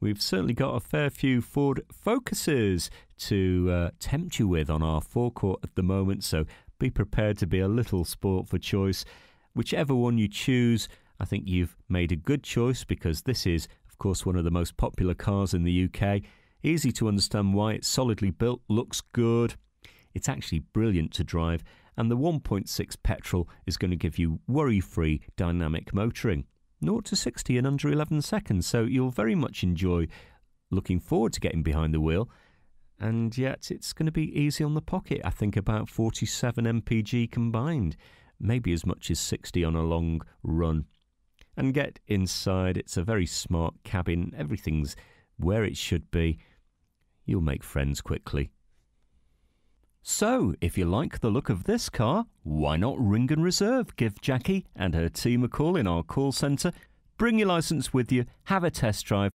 we've certainly got a fair few Ford Focuses to uh, tempt you with on our forecourt at the moment, so be prepared to be a little sport for choice. Whichever one you choose, I think you've made a good choice because this is, of course, one of the most popular cars in the UK. Easy to understand why it's solidly built, looks good. It's actually brilliant to drive, and the 1.6 petrol is going to give you worry free dynamic motoring. 0 to 60 in under 11 seconds, so you'll very much enjoy looking forward to getting behind the wheel. And yet, it's going to be easy on the pocket. I think about 47 mpg combined, maybe as much as 60 on a long run. And get inside, it's a very smart cabin, everything's where it should be. You'll make friends quickly. So, if you like the look of this car, why not ring and reserve? Give Jackie and her team a call in our call centre. Bring your licence with you, have a test drive,